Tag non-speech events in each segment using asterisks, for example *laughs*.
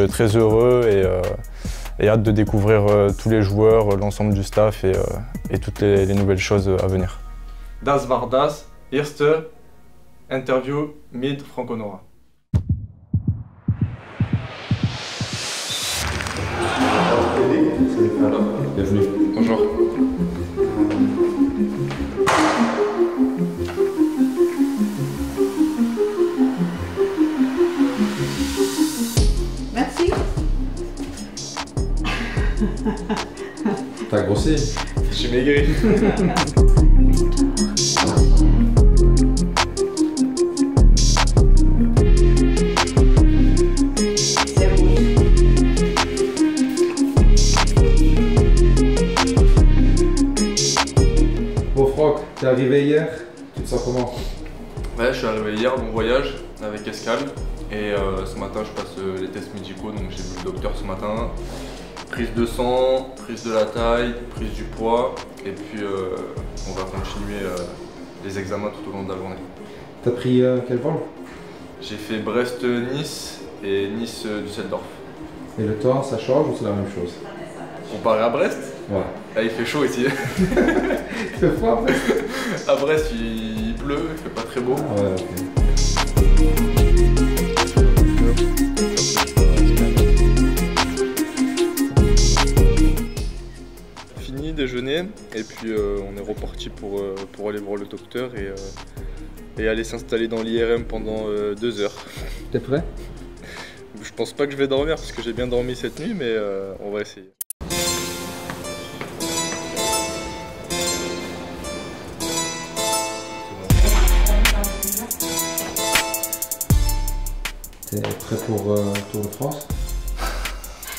être très heureux et, hâte de découvrir tous les joueurs, l'ensemble du staff et, toutes les, nouvelles choses à venir. Das war das erste Interview mit Franco Nora. Bienvenue. Bonjour. T'as grossi J'ai maigri. T'es arrivé hier, tu te sens comment? Ouais, je suis arrivé hier, bon voyage avec Escal. Et euh, ce matin, je passe euh, les tests médicaux, donc j'ai vu le docteur ce matin. Prise de sang, prise de la taille, prise du poids, et puis euh, on va continuer les examens tout au long de la journée. T'as pris quel vol? J'ai fait Brest-Nice et Nice-Düsseldorf. Et le temps, ça change ou c'est la même chose? Comparé à Brest? Ouais. Là, il fait chaud ici. *laughs* il fait froid à Brest? *laughs* À Brest, il pleut, il fait pas très beau. Ah ouais, Fini, déjeuner, et puis euh, on est reparti pour, euh, pour aller voir le docteur et, euh, et aller s'installer dans l'IRM pendant deux heures. *laughs* T'es prêt? Je pense pas que je vais dormir parce que j'ai bien dormi cette nuit, mais on va essayer. T'es prêt pour euh, Tour de France?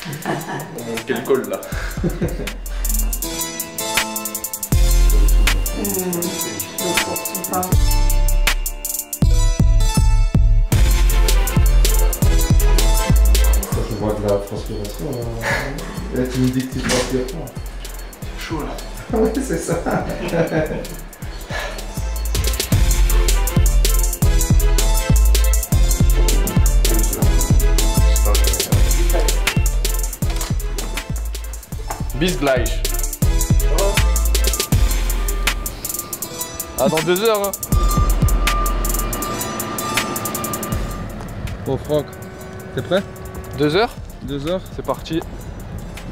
*laughs* Quel col là? *laughs* Ça, je vois de la transpiration. Là. tu me dis que tu transpires pas. C'est chaud là. oui, c'est ça. Bis gleich. Ah, dans deux heures, hein. Bon, Franck, t'es prêt? Deux heures? Deux heures? C'est parti.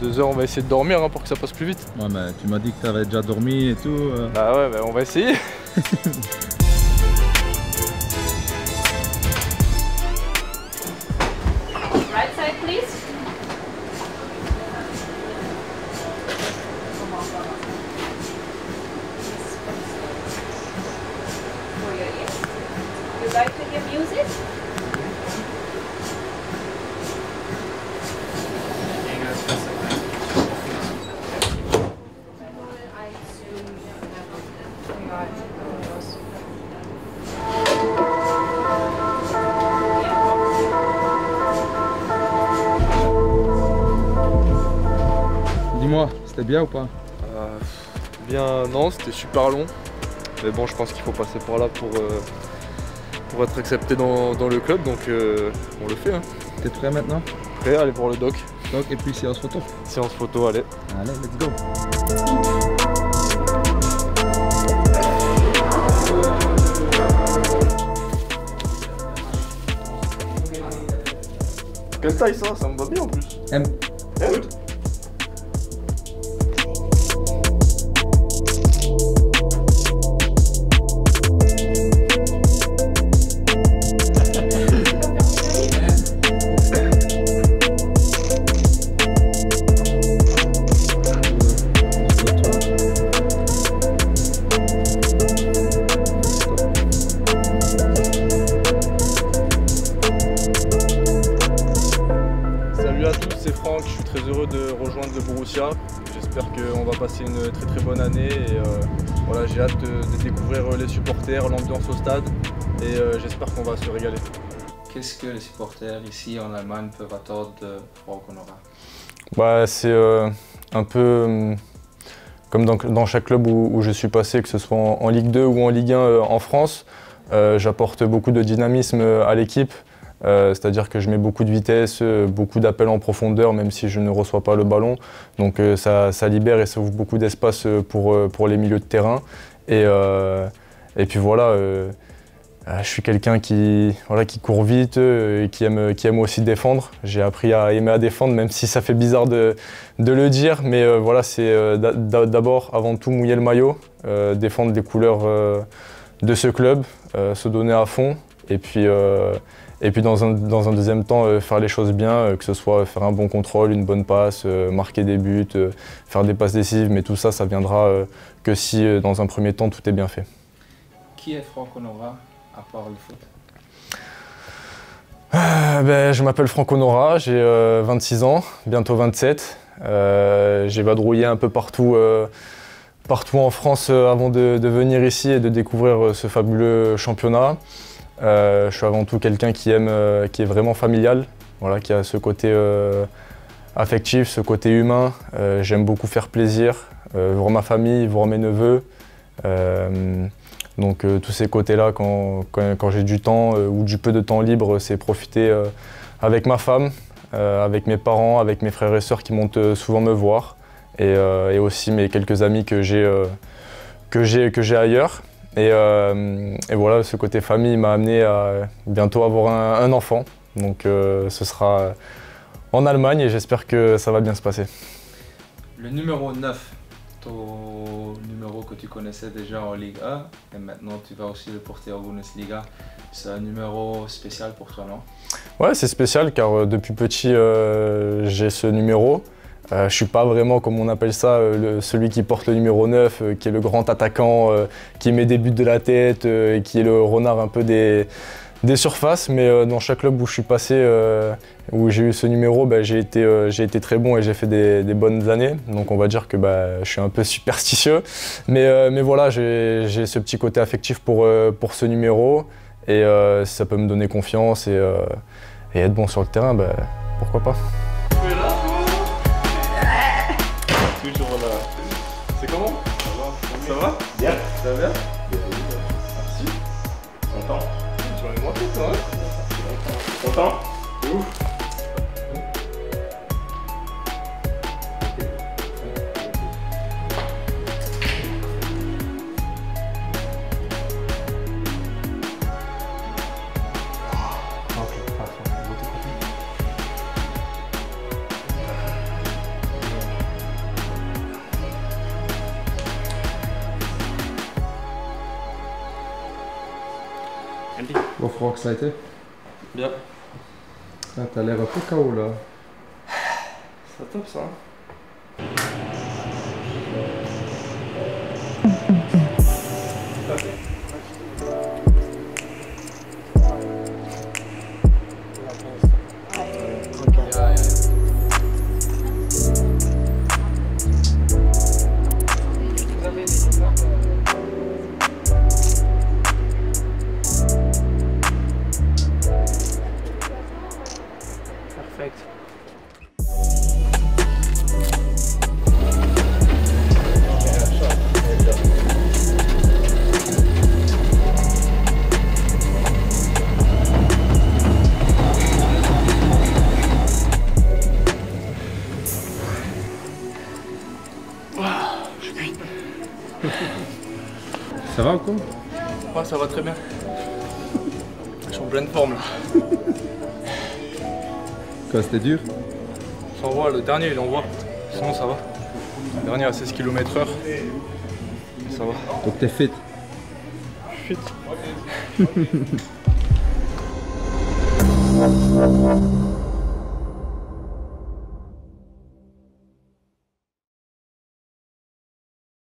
Deux heures, on va essayer de dormir hein, pour que ça passe plus vite. Ouais, mais tu m'as dit que t'avais déjà dormi et tout. Euh. Bah ouais, bah on va essayer. *laughs* Dis-moi, c'était bien ou pas euh, Bien, non, c'était super long. Mais bon, je pense qu'il faut passer par là pour, euh, pour être accepté dans, le club, donc euh, on le fait. Hein. T'es prêt maintenant? Prêt, allez voir le doc. Doc, et puis séance photo Séance photo, allez. Allez, let's go Quelle taille ça Ça me va bien en plus. M. M Qu'on va passer une très très bonne année et euh, voilà, j'ai hâte de, découvrir les supporters, l'ambiance au stade et euh, j'espère qu'on va se régaler. Qu'est-ce que les supporters ici en Allemagne peuvent attendre de Franck bah, C'est euh, un peu comme dans, chaque club où, je suis passé, que ce soit en, Ligue 2 ou en Ligue 1 en France. J'apporte beaucoup de dynamisme à l'équipe. C'est-à-dire que je mets beaucoup de vitesse, beaucoup d'appels en profondeur, même si je ne reçois pas le ballon. Donc ça, ça, libère et ça ouvre beaucoup d'espace pour, les milieux de terrain. Et, puis voilà. Euh, je suis quelqu'un qui, court vite euh, et qui aime, aussi défendre. J'ai appris à aimer à défendre, même si ça fait bizarre de, le dire. Mais euh, voilà, c'est d'abord, avant tout, mouiller le maillot, défendre les couleurs de ce club, se donner à fond. Et puis, et puis dans, un, dans un deuxième temps, faire les choses bien, que ce soit faire un bon contrôle, une bonne passe, marquer des buts, faire des passes décisives. Mais tout ça, ça viendra que si, dans un premier temps, tout est bien fait. Qui est Franck Honora à part le foot? Euh, ben, Je m'appelle Franco Nora, j'ai 26 euh, ans, bientôt 27. Euh, j'ai vadrouillé un peu partout, partout en France avant de, venir ici et de découvrir ce fabuleux championnat. Je suis avant tout quelqu'un qui aime, qui est vraiment familial, voilà, qui a ce côté affectif, ce côté humain. J'aime beaucoup faire plaisir, voir ma famille, voir mes neveux. Donc euh, tous ces côtés-là, quand, j'ai du temps euh, ou du peu de temps libre, c'est profiter euh, avec ma femme, avec mes parents, avec mes frères et sœurs qui montent souvent me voir, et, aussi mes quelques amis que j'ai ailleurs. Et, voilà, ce côté famille m'a amené à bientôt avoir un, un enfant. Donc ce sera en Allemagne et j'espère que ça va bien se passer. Le numéro 9, numéro que tu connaissais déjà en Ligue 1 et maintenant tu vas aussi le porter en Bundesliga. C'est un numéro spécial pour toi, non? Ouais, c'est spécial car euh, depuis petit euh, j'ai ce numéro. Euh, je ne suis pas vraiment, comme on appelle ça, celui qui porte le numéro 9, qui est le grand attaquant, qui met des buts de la tête, qui est le renard un peu des, surfaces, mais euh, dans chaque club où je suis passé, euh, où j'ai eu ce numéro, bah, j'ai été, euh, très bon et j'ai fait des, bonnes années. Donc on va dire que bah, je suis un peu *laughs* superstitieux. Mais, voilà, j'ai ce petit côté affectif pour, ce numéro. Et ça peut me donner confiance et, et être bon sur le terrain, bah, pourquoi pas. Toujours là. C'est comment Ça va Ça va Bien. Ça va bien Merci. Content Content Bon, Franck, ça a été Bien. Ah, t'as l'air un peu KO Ça va ou quoi Ouais, ça va très bien. Je suis en pleine forme là. Quoi, c'était dur Ça envoie, le dernier il envoie. Sinon ça va. Le dernier à 16 km/h. Ça va. Donc t'es fit Fit. *laughs*